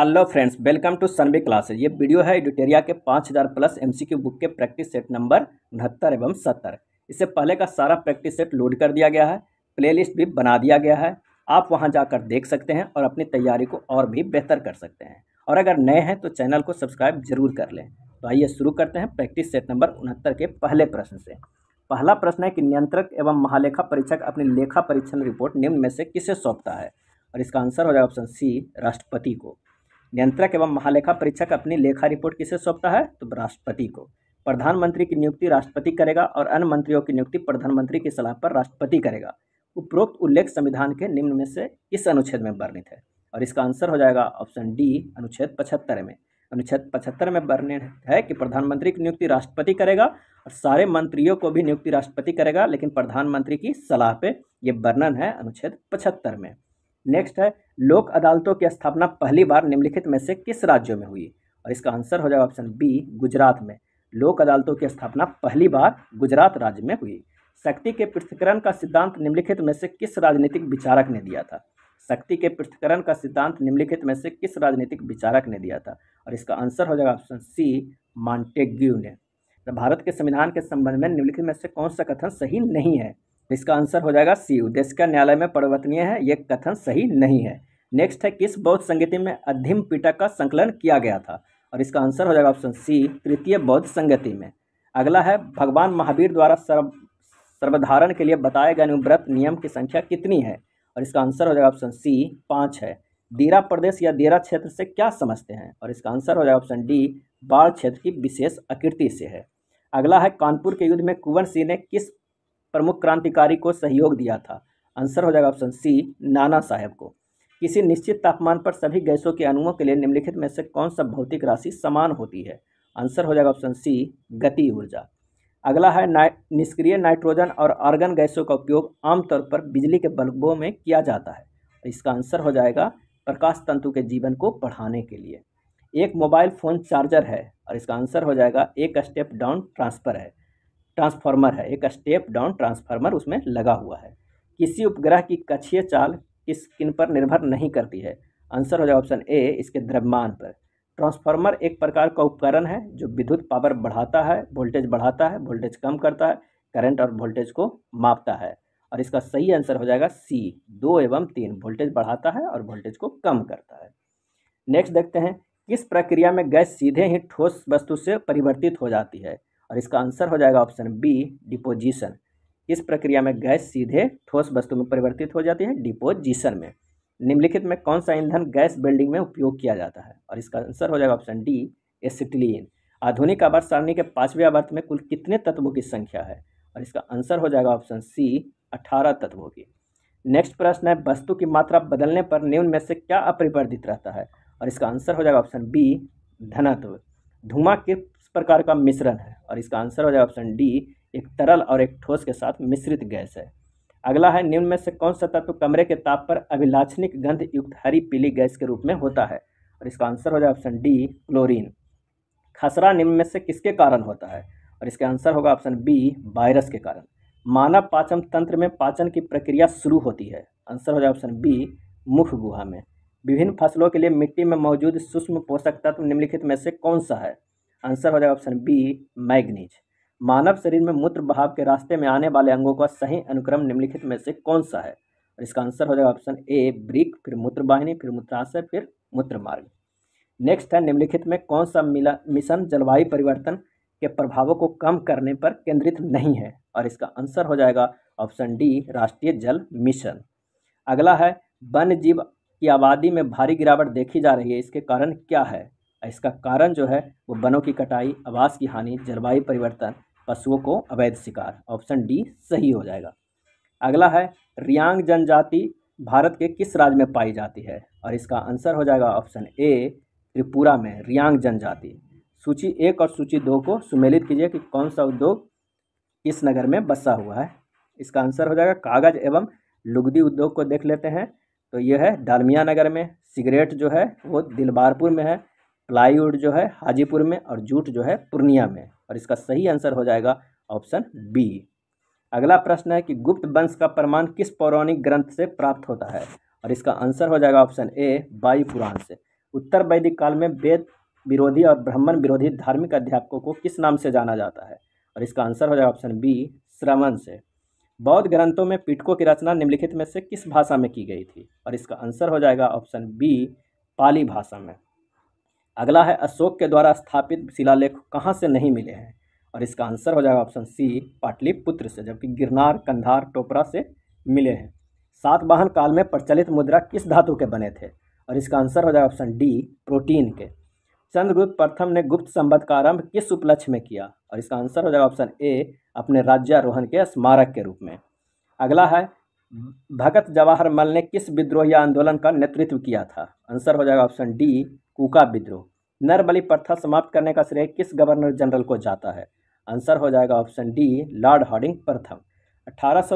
Hello friends, welcome to सनबी classes ये video है एडिटेरिया के पाँच हज़ार प्लस एमसीक्यू बुक के प्रैक्टिस सेट नंबर उनहत्तर एवं सत्तर। इससे पहले का सारा प्रैक्टिस सेट लोड कर दिया गया है, प्लेलिस्ट भी बना दिया गया है। आप वहाँ जाकर देख सकते हैं और अपनी तैयारी को और भी बेहतर कर सकते हैं। और अगर नए हैं तो चैनल को सब्सक्राइब ज़रूर कर लें। तो आइए शुरू करते हैं प्रैक्टिस सेट नंबर उनहत्तर के पहले प्रश्न से। पहला प्रश्न है कि नियंत्रक एवं महालेखा परीक्षक अपनी लेखा परीक्षण रिपोर्ट निम्न में से किसे सौंपता है? और इसका आंसर हो जाएगा ऑप्शन सी, राष्ट्रपति को। नियंत्रक एवं महालेखा परीक्षक अपनी लेखा रिपोर्ट किसे सौंपता है? तो राष्ट्रपति को। प्रधानमंत्री की नियुक्ति राष्ट्रपति करेगा और अन्य मंत्रियों की नियुक्ति प्रधानमंत्री की सलाह पर राष्ट्रपति करेगा। उपरोक्त उल्लेख संविधान के निम्न में से किस अनुच्छेद में वर्णित है और इसका आंसर हो जाएगा ऑप्शन डी, अनुच्छेद पचहत्तर में। अनुच्छेद पचहत्तर में वर्णित है कि प्रधानमंत्री की नियुक्ति राष्ट्रपति करेगा और सारे मंत्रियों को भी नियुक्ति राष्ट्रपति करेगा, लेकिन प्रधानमंत्री की सलाह पे ये वर्णन है अनुच्छेद पचहत्तर में। नेक्स्ट है, लोक अदालतों की स्थापना पहली बार निम्नलिखित में से किस राज्यों में हुई? और इसका आंसर हो जाएगा ऑप्शन बी गुजरात में। लोक अदालतों की स्थापना पहली बार गुजरात राज्य में हुई। शक्ति के पृथ्वीकरण का सिद्धांत निम्नलिखित में से किस राजनीतिक विचारक ने दिया था? शक्ति के पृथ्वीकरण का सिद्धांत निम्नलिखित में से किस राजनीतिक विचारक ने दिया था? और इसका आंसर हो जाएगा ऑप्शन सी मॉन्टेग्यू ने। तो भारत के संविधान के संबंध में निम्नलिखित में से कौन सा कथन सही नहीं है? इसका आंसर हो जाएगा सी। उद्देश्य का न्यायालय में परिवर्तनीय है, ये कथन सही नहीं है। नेक्स्ट है, किस बौद्ध संगति में अध्यम पिटक का संकलन किया गया था? और इसका आंसर हो जाएगा ऑप्शन सी, तृतीय बौद्ध संगति में। अगला है, भगवान महावीर द्वारा सर्व, सर्वधारण के लिए बताए गए अनुव्रत नियम की संख्या कितनी है? और इसका आंसर हो जाएगा ऑप्शन सी, पाँच है। दीरा प्रदेश या देरा क्षेत्र से क्या समझते हैं? और इसका आंसर हो जाएगा ऑप्शन डी, बाढ़ क्षेत्र की विशेष आकृति से है। अगला है, कानपुर के युद्ध में कुंवर सिंह ने किस प्रमुख क्रांतिकारी को सहयोग दिया था। आंसर हो जाएगा ऑप्शन सी, नाना साहेब को। किसी निश्चित तापमान पर सभी गैसों के अणुओं के लिए निम्नलिखित में से कौन सा भौतिक राशि समान होती है? आंसर हो जाएगा ऑप्शन सी, गति ऊर्जा। अगला है नाइ, निष्क्रिय नाइट्रोजन और आर्गन गैसों का उपयोग आमतौर पर बिजली के बल्बों में किया जाता है। इसका आंसर हो जाएगा प्रकाश तंतु के जीवन को बढ़ाने के लिए। एक मोबाइल फ़ोन चार्जर है और इसका आंसर हो जाएगा एक स्टेप डाउन ट्रांसफ़र है। ट्रांसफार्मर है, एक स्टेप डाउन ट्रांसफार्मर उसमें लगा हुआ है। किसी उपग्रह की कक्षीय चाल किस किन पर निर्भर नहीं करती है? आंसर हो जाए ऑप्शन ए, इसके द्रव्यमान पर। ट्रांसफार्मर एक प्रकार का उपकरण है जो विद्युत पावर बढ़ाता है, वोल्टेज बढ़ाता है, वोल्टेज कम करता है, करंट और वोल्टेज को मापता है। और इसका सही आंसर हो जाएगा सी, दो एवं तीन, वोल्टेज बढ़ाता है और वोल्टेज को कम करता है। नेक्स्ट देखते हैं, किस प्रक्रिया में गैस सीधे ही ठोस वस्तु से परिवर्तित हो जाती है? और इसका आंसर हो जाएगा ऑप्शन बी, डिपोजिशन। इस प्रक्रिया में गैस सीधे ठोस वस्तु में परिवर्तित हो जाती है, डिपोजिशन में। निम्नलिखित में कौन सा ईंधन गैस बिल्डिंग में उपयोग किया जाता है? और इसका आंसर हो जाएगा ऑप्शन डी, एसिटिलीन। आधुनिक आवर्त सारणी के पाँचवें आवर्त में कुल कितने तत्वों की संख्या है? और इसका आंसर हो जाएगा ऑप्शन सी, अठारह तत्वों की। नेक्स्ट प्रश्न है, वस्तु की मात्रा बदलने पर निम्न में से क्या अपरिवर्तित रहता है? और इसका आंसर हो जाएगा ऑप्शन बी धनत्व धुआँ प्रकार का मिश्रण है। और इसका आंसर हो जाएगा ऑप्शन डी, एक तरल और एक ठोस के साथ मिश्रित गैस है। अगला है, निम्न में से कौन सा तत्व कमरे के ताप पर अभिलाक्षणिक गंध युक्त हरी पीली गैस के रूप में होता है? और इसका आंसर हो जाए ऑप्शन डी, क्लोरीन। खसरा निम्न में से किसके कारण होता है? और इसका आंसर होगा ऑप्शन बी, वायरस के कारण। मानव पाचन तंत्र में पाचन की प्रक्रिया शुरू होती है। आंसर हो जाए ऑप्शन बी, मुख गुहा में। विभिन्न फ़सलों के लिए मिट्टी में मौजूद सूक्ष्म पोषक तत्व निम्नलिखित में से कौन सा है? आंसर हो जाएगा ऑप्शन बी, मैग्नीज। मानव शरीर में मूत्र बहाव के रास्ते में आने वाले अंगों का सही अनुक्रम निम्नलिखित में से कौन सा है? और इसका आंसर हो जाएगा ऑप्शन ए, ब्रिक, फिर मूत्र मूत्रवाहिनी, फिर मूत्राशय, फिर मूत्र मार्ग नेक्स्ट है, निम्नलिखित में कौन सा मिला, मिशन जलवायु परिवर्तन के प्रभावों को कम करने पर केंद्रित नहीं है? और इसका आंसर हो जाएगा ऑप्शन डी, राष्ट्रीय जल मिशन। अगला है, वन्य जीव की आबादी में भारी गिरावट देखी जा रही है, इसके कारण क्या है? इसका कारण जो है, वो वनों की कटाई, आवास की हानि, जलवायु परिवर्तन, पशुओं को अवैध शिकार। ऑप्शन डी, सही हो जाएगा। अगला है, रियांग जनजाति भारत के किस राज्य में पाई जाती है? और इसका आंसर हो जाएगा ऑप्शन ए, त्रिपुरा में, रियांग जनजाति। सूची एक और सूची दो को सुमेलित कीजिए कि कौन सा उद्योग किस नगर में बसा हुआ है। इसका आंसर हो जाएगा कागज़ एवं लुगदी उद्योग को देख लेते हैं। तो यह है, डालमिया नगर में, सिगरेट जो है, वो दिलबारपुर में है। प्लाईवुड जो है हाजीपुर में और जूट जो है पूर्णिया में। और इसका सही आंसर हो जाएगा ऑप्शन बी। अगला प्रश्न है कि गुप्त वंश का प्रमाण किस पौराणिक ग्रंथ से प्राप्त होता है? और इसका आंसर हो जाएगा ऑप्शन ए, वायु पुराण से। उत्तर वैदिक काल में वेद विरोधी और ब्राह्मण विरोधी धार्मिक अध्यापकों को किस नाम से जाना जाता है? और इसका आंसर हो जाएगा ऑप्शन बी, श्रवण से। बौद्ध ग्रंथों में पिटकों की रचना निम्नलिखित में से किस भाषा में की गई थी? और इसका आंसर हो जाएगा ऑप्शन बी, पाली भाषा में। अगला है अशोक के द्वारा स्थापित शिलालेख कहाँ से नहीं मिले हैं? और इसका आंसर हो जाएगा ऑप्शन सी, पाटलिपुत्र से, जबकि गिरनार, कंधार, टोपरा से मिले हैं। सातवाहन काल में प्रचलित मुद्रा किस धातु के बने थे? और इसका आंसर हो जाएगा ऑप्शन डी, प्रोटीन के। चंद्रगुप्त प्रथम ने गुप्त संबद्ध का आरंभ किस उपलक्ष्य में किया? और इसका आंसर हो जाएगा ऑप्शन ए, अपने राज्यारोहण के स्मारक के रूप में। अगला है, भगत जवाहरमल ने किस विद्रोह या आंदोलन का नेतृत्व किया था? आंसर हो जाएगा ऑप्शन डी, कुका विद्रोह। नरबली प्रथा समाप्त करने का श्रेय किस गवर्नर जनरल को जाता है? आंसर हो जाएगा ऑप्शन डी, लॉर्ड हार्डिंग प्रथम। अठारह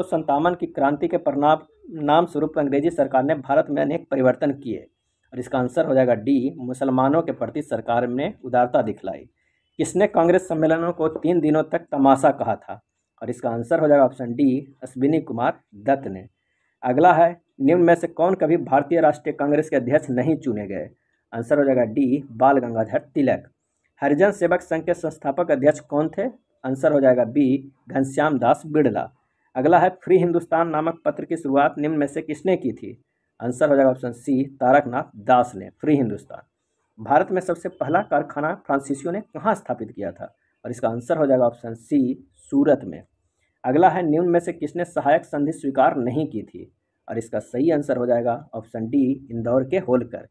की क्रांति के परिणाम, नाम स्वरूप अंग्रेज़ी सरकार ने भारत में अनेक परिवर्तन किए। और इसका आंसर हो जाएगा डी, मुसलमानों के प्रति सरकार ने उदारता दिखलाई। किसने कांग्रेस सम्मेलनों को तीन दिनों तक तमाशा कहा था? और इसका आंसर हो जाएगा ऑप्शन डी, अश्विनी कुमार दत्त ने। अगला है, निम्न में से कौन कभी भारतीय राष्ट्रीय कांग्रेस के अध्यक्ष नहीं चुने गए? आंसर हो जाएगा डी, बाल गंगाधर तिलक। हरिजन सेवक संघ के संस्थापक अध्यक्ष कौन थे? आंसर हो जाएगा बी, घनश्याम दास बिड़ला। अगला है, फ्री हिंदुस्तान नामक पत्र की शुरुआत निम्न में से किसने की थी? आंसर हो जाएगा ऑप्शन सी, तारकनाथ दास ने, फ्री हिंदुस्तान। भारत में सबसे पहला कारखाना फ्रांसीसियों ने कहाँ स्थापित किया था? और इसका आंसर हो जाएगा ऑप्शन सी, सूरत में। अगला है, निम्न में से किसने सहायक संधि स्वीकार नहीं की थी? और इसका सही आंसर हो जाएगा ऑप्शन डी, इंदौर के होलकर।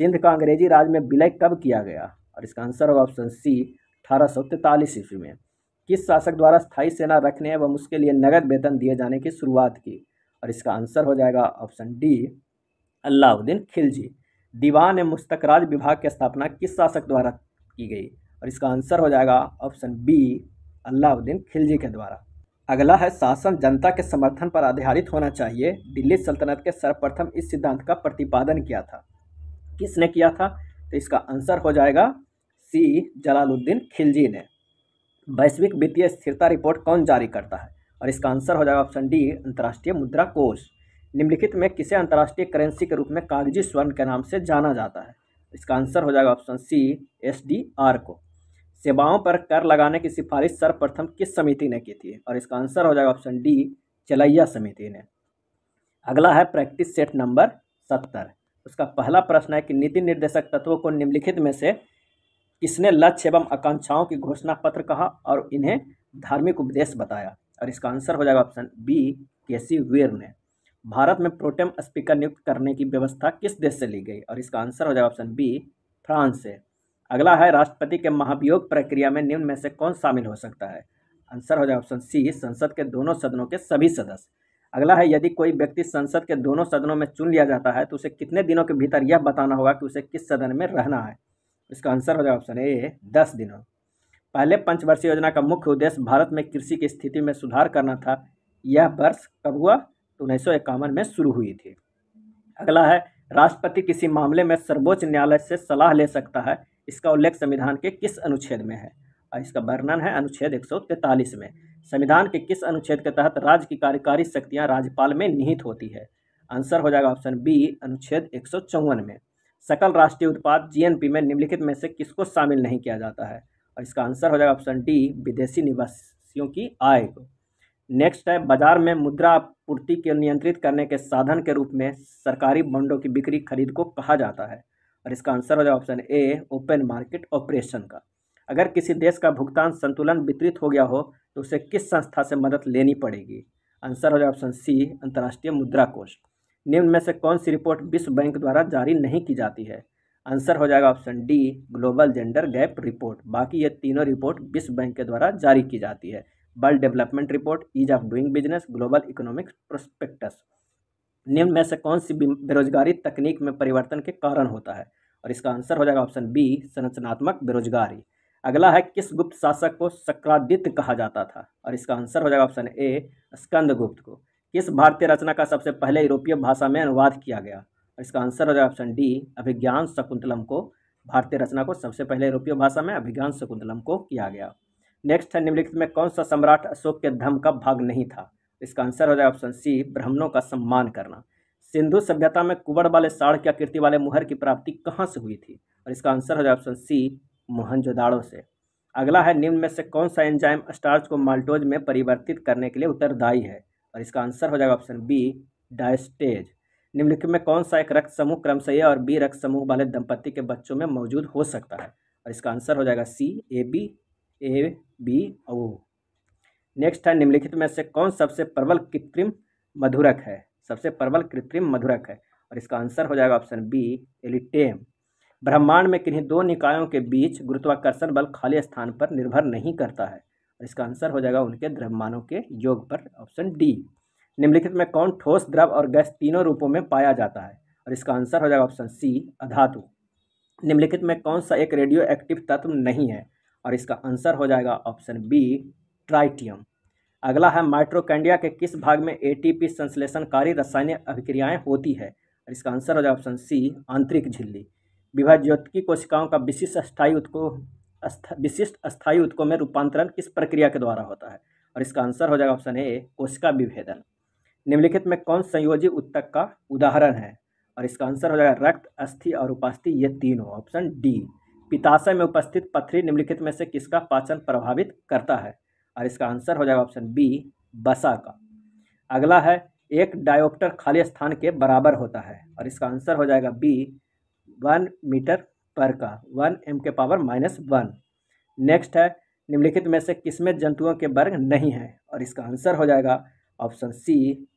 सिंध का अंग्रेज़ी राज में विलय कब किया गया? और इसका आंसर होगा ऑप्शन सी अठारह सौ तैंतालीस ईस्वी में। किस शासक द्वारा स्थायी सेना रखने एवं उसके लिए नगद वेतन दिए जाने की शुरुआत की? और इसका आंसर हो जाएगा ऑप्शन डी अलाउद्दीन खिलजी। दीवान मुस्तकराज विभाग की स्थापना किस शासक द्वारा की गई? और इसका आंसर हो जाएगा ऑप्शन बी अलाउद्दीन खिलजी के द्वारा। अगला है, शासन जनता के समर्थन पर आधारित होना चाहिए। दिल्ली सल्तनत के सर्वप्रथम इस सिद्धांत का प्रतिपादन किया था। किसने किया था? तो इसका आंसर हो जाएगा सी जलालुद्दीन खिलजी ने। वैश्विक वित्तीय स्थिरता रिपोर्ट कौन जारी करता है? और इसका आंसर हो जाएगा ऑप्शन डी अंतर्राष्ट्रीय मुद्रा कोष। निम्नलिखित में किसे अंतर्राष्ट्रीय करेंसी के रूप में कागज़ी स्वर्ण के नाम से जाना जाता है? इसका आंसर हो जाएगा option C S D R को। सेवाओं पर कर लगाने की सिफारिश सर्वप्रथम किस समिति ने की थी? और इसका आंसर हो जाएगा ऑप्शन डी चलैया समिति ने। अगला है प्रैक्टिस सेट नंबर सत्तर। उसका पहला प्रश्न है कि नीति निर्देशक तत्वों को निम्नलिखित में से किसने लक्ष्य एवं आकांक्षाओं की घोषणा पत्र कहा और इन्हें धार्मिक उपदेश बताया? और इसका आंसर हो जाएगा ऑप्शन बी, केसी वीर ने। भारत में प्रोटेम स्पीकर नियुक्त करने की व्यवस्था किस देश से ली गई? और इसका आंसर हो जाएगा ऑप्शन बी, फ्रांस से। अगला है, राष्ट्रपति के महाभियोग प्रक्रिया में निम्न में से कौन शामिल हो सकता है? आंसर हो जाएगा ऑप्शन सी, संसद के दोनों सदनों के सभी सदस्य। अगला है, यदि कोई व्यक्ति संसद के दोनों सदनों में चुन लिया जाता है तो उसे कितने दिनों के भीतर यह बताना होगा कि उसे किस सदन में रहना है? इसका आंसर हो जाएगा ऑप्शन ए, दस दिनों। पहले पंचवर्षीय योजना का मुख्य उद्देश्य भारत में कृषि की स्थिति में सुधार करना था। यह वर्ष कब हुआ? तो उन्नीस सौ इक्यावन में शुरू हुई थी। अगला है, राष्ट्रपति किसी मामले में सर्वोच्च न्यायालय से सलाह ले सकता है। इसका उल्लेख संविधान के किस अनुच्छेद में है? और इसका वर्णन है अनुच्छेद एक में। संविधान के किस अनुच्छेद के तहत राज्य की कार्यकारी शक्तियाँ राज्यपाल में निहित होती है? आंसर हो जाएगा ऑप्शन बी, अनुच्छेद एक सौ चौवन में। सकल राष्ट्रीय उत्पाद जीएनपी में निम्नलिखित में से किसको शामिल नहीं किया जाता है? और इसका आंसर हो जाएगा ऑप्शन डी, विदेशी निवासियों की आय को। नेक्स्ट है, बाज़ार में मुद्रा आपूर्ति को नियंत्रित करने के साधन के रूप में सरकारी बॉन्डों की बिक्री खरीद को कहा जाता है। और इसका आंसर हो जाएगा option A, open market operation का। अगर किसी देश का भुगतान संतुलन वितरित हो गया हो तो उसे किस संस्था से मदद लेनी पड़ेगी? आंसर हो जाए ऑप्शन सी, अंतर्राष्ट्रीय मुद्रा कोष निम्न में से कौन सी रिपोर्ट विश्व बैंक द्वारा जारी नहीं की जाती है? आंसर हो जाएगा option D, global gender gap report. बाकी ये तीनों रिपोर्ट विश्व बैंक के द्वारा जारी की जाती है। World development report, ease of doing business, global economics prospectus. निम्न में से कौन सी बेरोजगारी तकनीक में परिवर्तन के कारण होता है? और इसका आंसर हो जाएगा ऑप्शन बी, संरचनात्मक बेरोजगारी। अगला है, किस गुप्त शासक को सक्रादित्य कहा जाता था? और इसका आंसर हो जाएगा ऑप्शन ए स्कंद गुप्त को। किस भारतीय रचना का सबसे पहले यूरोपीय भाषा में अनुवाद किया गया? और इसका आंसर हो जाएगा ऑप्शन डी, अभिज्ञान शकुंतलम को। भारतीय रचना को सबसे पहले यूरोपीय भाषा में अभिज्ञान शकुंतलम को किया गया। नेक्स्ट है, निम्नलिखित में कौन सा सम्राट अशोक के धर्म का भाग नहीं था? इसका आंसर हो जाए ऑप्शन सी, ब्राह्मणों का सम्मान करना। सिंधु सभ्यता में कुबड़ वाले साढ़ की आकृति वाले मुहर की प्राप्ति कहाँ से हुई थी? और इसका आंसर हो जाए ऑप्शन सी मोहनजोदाड़ो से। अगला है, निम्न में से कौन सा एंजाइम स्टार्च को माल्टोज में परिवर्तित करने के लिए उत्तरदायी है? और इसका आंसर हो जाएगा ऑप्शन बी, डायस्टेज। निम्नलिखित में कौन सा एक रक्त समूह क्रमशः ए और बी रक्त समूह वाले दंपति के बच्चों में मौजूद हो सकता है? और इसका आंसर हो जाएगा C, A B A B O. Next है, निम्नलिखित में से कौन सबसे प्रबल कृत्रिम मधुरक है? सबसे प्रबल कृत्रिम मधुरक है। और इसका आंसर हो जाएगा ऑप्शन बी, एलिटेम। ब्रह्मांड में किन्हीं दो निकायों के बीच गुरुत्वाकर्षण बल खाली स्थान पर निर्भर नहीं करता है। इसका आंसर हो जाएगा उनके द्रव्यमानों के योग पर, ऑप्शन डी। निम्नलिखित में कौन ठोस द्रव और गैस तीनों रूपों में पाया जाता है? और इसका आंसर हो जाएगा ऑप्शन सी, अधातु। निम्नलिखित में कौन सा एक रेडियो एक्टिव तत्व नहीं है? और इसका आंसर हो जाएगा ऑप्शन बी ट्राइटियम अगला है माइट्रोकैंडिया के किस भाग में एटीपी संश्लेषणकारी रासायनिक अभिक्रियाएँ होती है? और इसका आंसर हो जाएगा ऑप्शन सी, आंतरिक झिल्ली। विभाज्योतिकी कोशिकाओं का विशिष्ट अस्थायी उत्को विशिष्ट अस्थायी उत्को में रूपांतरण किस प्रक्रिया के द्वारा होता है? और इसका आंसर हो जाएगा ऑप्शन ए, कोशिका विभेदन। निम्नलिखित में कौन संयोजी उत्तक का उदाहरण है? और इसका आंसर हो जाएगा रक्त, अस्थि और उपास्थि, ये तीनों। ऑप्शन डी, पिताशय में उपस्थित पथरी निम्नलिखित में से किसका पाचन प्रभावित करता है? और इसका आंसर हो जाएगा ऑप्शन बी, बसा का। अगला है, एक डायोप्टर खाली स्थान के बराबर होता है। और इसका आंसर हो जाएगा बी वन मीटर पर का, वन एम के पावर माइनस वन। नेक्स्ट है, निम्नलिखित में से किसमें जंतुओं के वर्ग नहीं है? और इसका आंसर हो जाएगा ऑप्शन सी,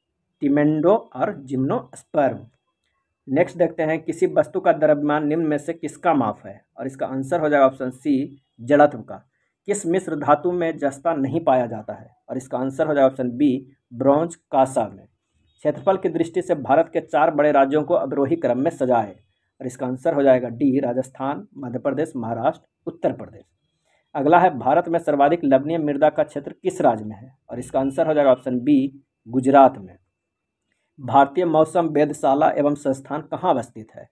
टिमेंडो और जिम्नोस्पर्म। नेक्स्ट देखते हैं, किसी वस्तु का द्रव्यमान निम्न में से किसका माप है? और इसका आंसर हो जाएगा ऑप्शन सी, जड़त्व का। किस मिश्र धातु में जस्ता नहीं पाया जाता है? और इसका आंसर हो जाएगा ऑप्शन बी ब्रॉन्ज कासा में। क्षेत्रफल की दृष्टि से भारत के चार बड़े राज्यों को अवरोही क्रम में सजा है और इसका आंसर हो जाएगा डी, राजस्थान, मध्य प्रदेश, महाराष्ट्र, उत्तर प्रदेश। अगला है, भारत में सर्वाधिक लवणीय मृदा का क्षेत्र किस राज्य में है? और इसका आंसर हो जाएगा ऑप्शन बी, गुजरात में। भारतीय मौसम वेधशाला एवं संस्थान कहाँ अवस्थित है?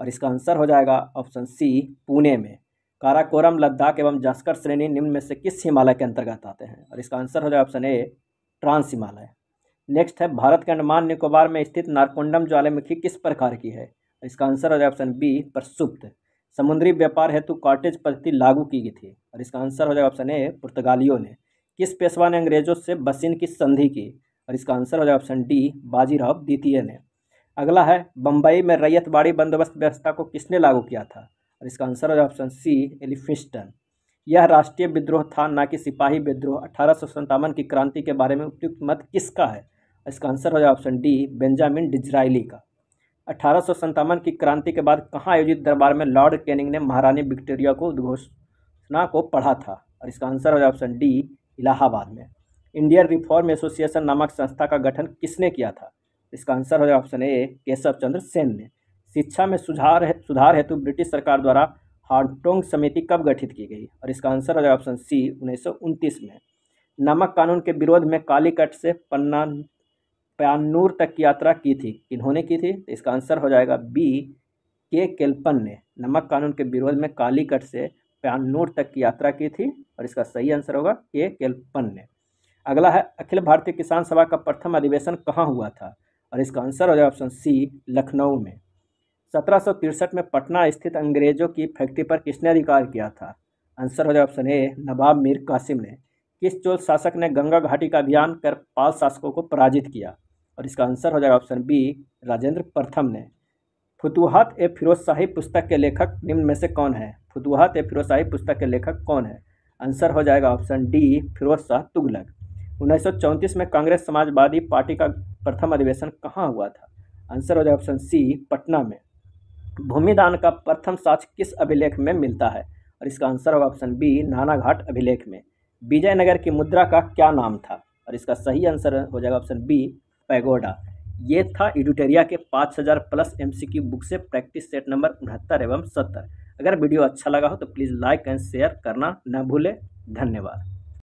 और इसका आंसर हो जाएगा ऑप्शन सी, पुणे में। काराकोरम, लद्दाख एवं जास्कर श्रेणी निम्न में से किस हिमालय के अंतर्गत आते हैं? और इसका आंसर हो जाएगा option A, trans Himalaya. Next है, भारत के अंडमान निकोबार में स्थित नारकोंडम ज्वालामुखी किस प्रकार की है? इसका आंसर हो जाए ऑप्शन बी, प्रसुप्त। समुद्री व्यापार हेतु कॉटेज पद्धति लागू की गई थी, और इसका आंसर हो जाएगा ऑप्शन ए, पुर्तगालियों ने। किस पेशवा ने अंग्रेज़ों से बसिन की संधि की? और इसका आंसर हो जाएगा ऑप्शन डी, बाजीराव द्वितीय ने। अगला है बम्बई में रैयतवाड़ी बंदोबस्त व्यवस्था को किसने लागू किया था? और इसका आंसर हो जाएगा ऑप्शन सी, एलिफिस्टन। यह राष्ट्रीय विद्रोह था, ना कि सिपाही विद्रोह। अठारह की क्रांति के बारे में उपयुक्त मत किसका है? इसका आंसर हो जाएगा ऑप्शन डी, बेंजामिन डिजराइली का। अठारह की क्रांति के बाद कहाँ आयोजित दरबार में लॉर्ड कैनिंग ने महारानी विक्टोरिया को उद्घोषणा को पढ़ा था? और इसका आंसर हो जाए ऑप्शन डी इलाहाबाद में। इंडियन रिफॉर्म एसोसिएशन नामक संस्था का गठन किसने किया था? इसका आंसर हो जाए ऑप्शन ए केशव चंद्र सेन ने। शिक्षा में सुधार है, सुधार हेतु ब्रिटिश सरकार द्वारा हार्टोंग समिति कब गठित की गई? और इसका आंसर हो जाए ऑप्शन सी उन्नीस सौ उनतीस में। नमक कानून के विरोध में कालीकट से पन्ना प्यानूर तक की यात्रा की थी किन्होंने की थी? तो इसका आंसर हो जाएगा बी, के केल्पन ने। नमक कानून के विरोध में कालीकट से प्यानूर तक की यात्रा की थी और इसका सही आंसर होगा के केल्पन ने। अगला है, अखिल भारतीय किसान सभा का प्रथम अधिवेशन कहाँ हुआ था? और इसका आंसर हो जाएगा ऑप्शन सी, लखनऊ में। सत्रह में पटना स्थित अंग्रेज़ों की फैक्ट्री पर किसने अधिकार किया था? आंसर हो जाएगा ऑप्शन ए, नवाब मीर कासिम ने। किस चोल शासक ने गंगा घाटी का अभियान कर पाल शासकों को पराजित किया? और इसका आंसर हो जाएगा ऑप्शन बी, राजेंद्र प्रथम ने। फुतुहात ए फिरोज शाही पुस्तक के लेखक निम्न में से कौन है? फुतुहात ए फिरोज शाही पुस्तक के लेखक कौन है? आंसर हो जाएगा ऑप्शन डी, फिरोज शाह तुगलक। उन्नीस सौ चौंतीस में कांग्रेस समाजवादी पार्टी का प्रथम अधिवेशन कहाँ हुआ था? आंसर हो जाएगा ऑप्शन सी, पटना में। भूमिदान का प्रथम साक्ष्य किस अभिलेख में मिलता है? और इसका आंसर होगा ऑप्शन बी, नानाघाट अभिलेख में। विजयनगर की मुद्रा का क्या नाम था? और इसका सही आंसर हो जाएगा ऑप्शन बी पैगोडा। ये था एडिटोरिया के पाँच हज़ार प्लस एम सी बुक से प्रैक्टिस सेट नंबर उनहत्तर एवं सत्तर। अगर वीडियो अच्छा लगा हो तो प्लीज़ लाइक एंड शेयर करना ना भूलें। धन्यवाद।